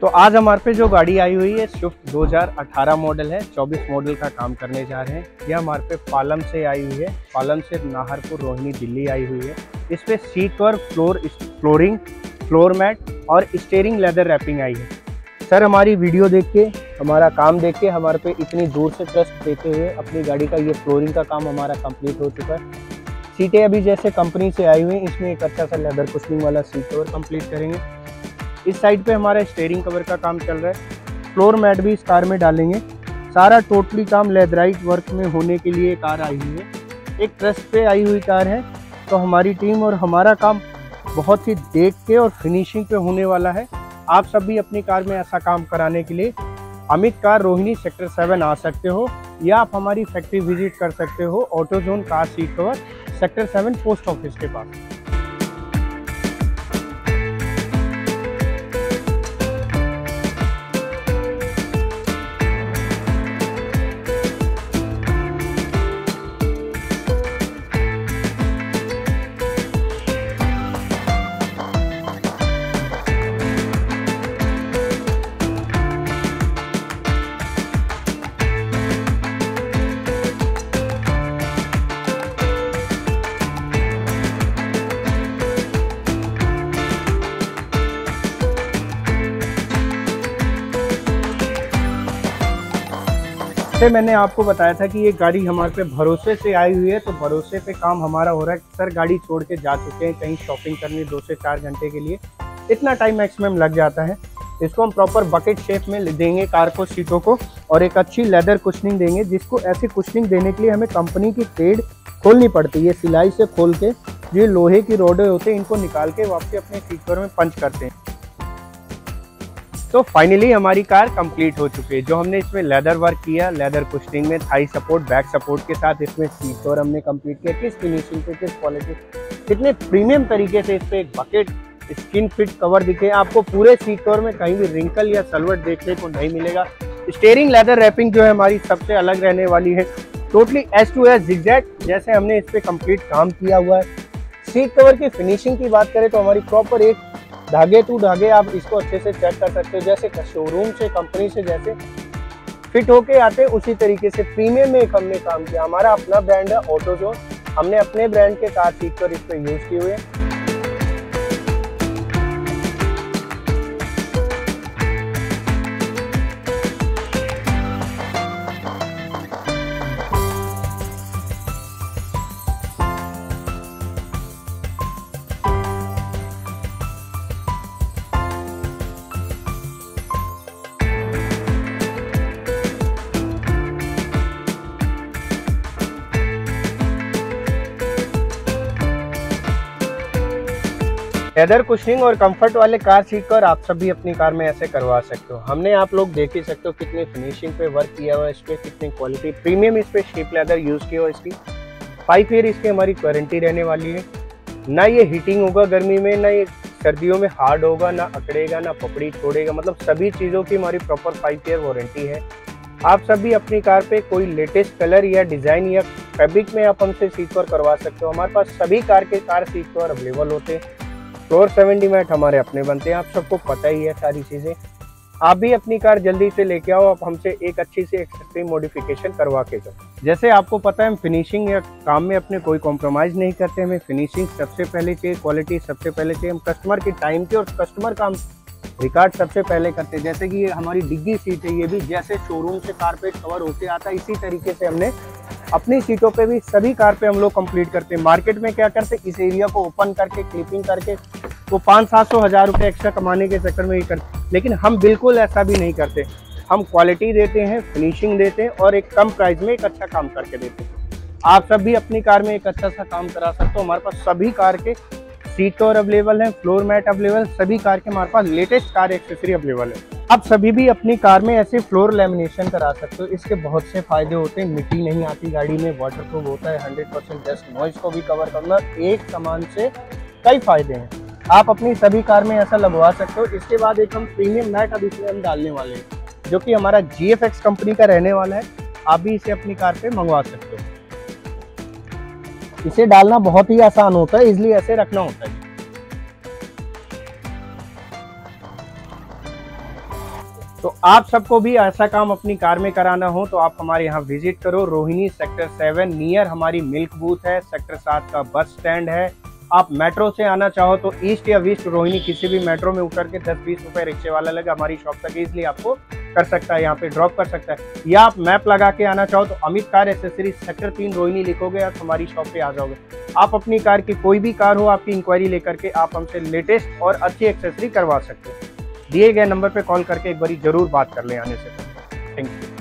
तो आज हमारे पे जो गाड़ी आई हुई है स्विफ्ट 2018 मॉडल है 24 मॉडल का काम करने जा रहे हैं। यह हमारे पे पालम से आई हुई है, पालम से नाहरपुर, रोहिणी, दिल्ली आई हुई है। इस पे सीट और फ्लोर फ्लोरिंग फ्लोर मैट और स्टेयरिंग लेदर रैपिंग आई है। सर, हमारी वीडियो देख के, हमारा काम देख के, हमारे पे इतनी दूर से ट्रस्ट देते हुए अपनी गाड़ी का ये फ्लोरिंग का काम हमारा कंप्लीट हो चुका है। सीटें अभी जैसे कंपनी से आई हुई हैं, इसमें एक अच्छा सा लेदर कुशनिंग वाला सीट कवर कंप्लीट करेंगे। इस साइड पे हमारा स्टेयरिंग कवर का काम चल रहा है। फ्लोर मैट भी इस कार में डालेंगे। सारा टोटली काम लेदराइट वर्क में होने के लिए कार आई हुई है। एक ट्रस्ट पे आई हुई कार है। तो हमारी टीम और हमारा काम बहुत ही देख के और फिनिशिंग पे होने वाला है। आप सब भी अपनी कार में ऐसा काम कराने के लिए Amit car Rohini sector seven आ सकते हो या आप हमारी फैक्ट्री विज़िट कर सकते हो। Auto zone car seat cover sector seven post office के पास। जैसे मैंने आपको बताया था कि ये गाड़ी हमारे पे भरोसे से आई हुई है तो भरोसे पे काम हमारा हो रहा है। सर, गाड़ी छोड़ के जा चुके हैं कहीं शॉपिंग करनी दो से चार घंटे के लिए। इतना टाइम मैक्सिमम लग जाता है। इसको हम प्रॉपर बकेट शेप में देंगे कार को, सीटों को, और एक अच्छी लेदर कुशनिंग देंगे, जिसको ऐसी कुशनिंग देने के लिए हमें कंपनी की ट्रेड खोलनी पड़ती है, सिलाई से खोल के। ये लोहे की रोडे होते हैं, इनको निकाल के वापसी अपने सीट पर में पंच करते हैं। तो फाइनली हमारी कार कंप्लीट हो चुकी है, जो हमने इसमें लेदर वर्क किया लेदर कुशनिंग में थाई सपोर्ट बैक सपोर्ट के साथ इसमें सीट और हमने कंप्लीट किया। किस फिनिशिंग पे, किस क्वालिटी कितने प्रीमियम तरीके से इस पर एक बकेट स्किन फिट कवर दिखे। आपको पूरे सीट कवर में कहीं भी रिंकल या सलवट देखने को नहीं मिलेगा। स्टेयरिंग लेदर रैपिंग जो है हमारी सबसे अलग रहने वाली है। Totally S to S exact जैसे हमने इस पर कंप्लीट काम किया हुआ है। सीट कवर की फिनिशिंग की बात करें तो हमारी प्रॉपर एक धागे टू धागे, आप इसको अच्छे से चेक कर सकते हो, जैसे शोरूम से कंपनी से जैसे। फिट होके आते उसी तरीके से प्रीमियम में एक हमने काम किया। हमारा अपना ब्रांड है ऑटोजोन हमने अपने ब्रांड के कार सीख कर इस पर यूज़ किए हुए लेदर कुशनिंग और कंफर्ट वाले कार सीट कर आप सब भी अपनी कार में ऐसे करवा सकते हो। हमने आप लोग देख ही सकते हो कितनी फिनिशिंग पे वर्क किया हुआ है इस पर कितनी क्वालिटी प्रीमियम इस पर शेप लेदर यूज़ किया हुआ इसकी। फाइव ईयर इसकी हमारी वारंटी रहने वाली है। ना ये हीटिंग होगा गर्मी में, ना ये सर्दियों में हार्ड होगा, ना अकड़ेगा, ना पपड़ी छोड़ेगा मतलब सभी चीज़ों की हमारी प्रॉपर फाइव ईयर वारंटी है। आप सभी अपनी कार पे कोई लेटेस्ट कलर या डिज़ाइन या फैब्रिक में आप हमसे सीट कवर करवा सकते हो। हमारे पास सभी कार के कार सीट कवर अवेलेबल होते हैं। फ्लोर सेवेंटी मैट हमारे अपने बनते हैं, आप सबको पता ही है सारी चीज़ें। आप भी अपनी कार जल्दी से लेके आओ, आप हमसे एक अच्छी से एक्सट्रीम मॉडिफिकेशन करवा के जाओ। जैसे आपको पता है, हम फिनिशिंग या काम में अपने कोई कॉम्प्रोमाइज़ नहीं करते, हमें फिनिशिंग सबसे पहले चाहिए क्वालिटी सबसे पहले चाहिए। हम कस्टमर के टाइम के और कस्टमर का हम रिकॉर्ड सबसे पहले करते हैं। जैसे कि ये हमारी डिग्गी सीट है, ये भी जैसे शोरूम से कारपेट कवर होते आता है इसी तरीके से हमने अपनी सीटों पे भी सभी कार पे हम लोग कंप्लीट करते हैं। मार्केट में क्या करते इस एरिया को ओपन करके क्लिपिंग करके, वो पाँच सात सौ, हज़ार रुपये एक्स्ट्रा कमाने के चक्कर में ही करते लेकिन हम बिल्कुल ऐसा भी नहीं करते। हम क्वालिटी देते हैं फिनिशिंग देते हैं और एक कम प्राइस में एक अच्छा काम करके देते हैं। आप सब भी अपनी कार में एक अच्छा सा काम करा सकते हो। हमारे पास सभी कार के सीट कवर अवेलेबल हैं फ्लोर मैट अवेलेबल सभी कार के हमारे पास लेटेस्ट कार एक्सेसरी अवेलेबल है। आप सभी भी अपनी कार में ऐसे फ्लोर लेमिनेशन करा सकते हो। इसके बहुत से फ़ायदे होते हैं। मिट्टी नहीं आती गाड़ी में वाटर प्रूफ होता है हंड्रेड परसेंट डस्ट नॉइज़ को भी कवर करना एक सामान से कई फ़ायदे हैं। आप अपनी सभी कार में ऐसा लगवा सकते हो। इसके बाद एक हम प्रीमियम मैट अब इसमें हम डालने वाले हैं, जो कि हमारा GFX कंपनी का रहने वाला है। आप भी इसे अपनी कार पे मंगवा सकते हो। इसे डालना बहुत ही आसान होता है, इसलिए ऐसे रखना होता है। आप सबको भी ऐसा काम अपनी कार में कराना हो तो आप हमारे यहाँ विज़िट करो। रोहिणी सेक्टर सेवन नियर हमारी मिल्क बूथ है। सेक्टर सात का बस स्टैंड है। आप मेट्रो से आना चाहो तो ईस्ट या वेस्ट रोहिणी किसी भी मेट्रो में उतर के दस बीस रुपए रिक्शे वाला लगा, हमारी शॉप तक इजिली आपको कर सकता है, यहाँ पे ड्रॉप कर सकता है। या आप मैप लगा के आना चाहो तो अमित कार एसेसरीज सेक्टर तीन रोहिणी लिखोगे और हमारी शॉप पे आ जाओगे। आप अपनी कार की कोई भी कार हो, आपकी इंक्वायरी लेकर के आप हमसे लेटेस्ट और अच्छी एक्सेसरी करवा सकते हो। दिए गए नंबर पर कॉल करके एक बारी ज़रूर बात कर लें आने से। Thank you.